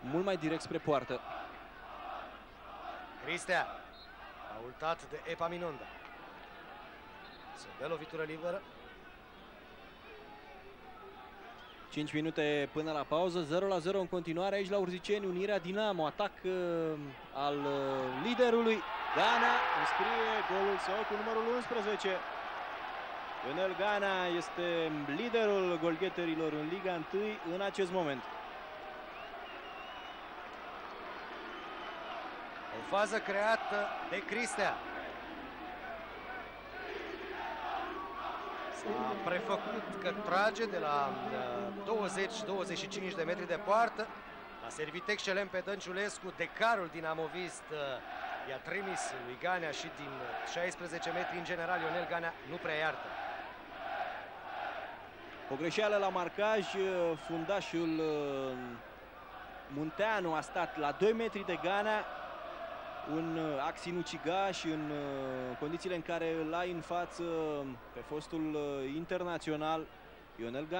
mult mai direct spre poartă. Cristea, faultat de Epaminonda. Se dă lovitură liberă. 5 minute până la pauză, 0 la 0 în continuare aici la Urziceni, Unirea Dinamo, atac uh, al uh, liderului. Gana înscrie golul său cu numărul 11. Ionel Gana este liderul golgheterilor în Liga 1 în acest moment. Fază creată de Cristea. S-a prefăcut că trage de la uh, 20-25 de metri de poartă. A servit excelent pe Dănciulescu, decarul dinamovist uh, i-a trimis lui Ganea și din 16 metri în general Ionel Ganea nu prea iartă. O greșeală la marcaj, uh, fundașul uh, Munteanu a stat la 2 metri de Gana, un uh, ax sinucigaș în condițiile în care îl ai în față pe fostul internațional Ionel Gana.